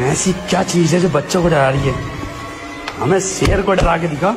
ऐसी क्या चीज़ है जो बच्चों को डरा रही है? हमें शेर को डरा के दिखा।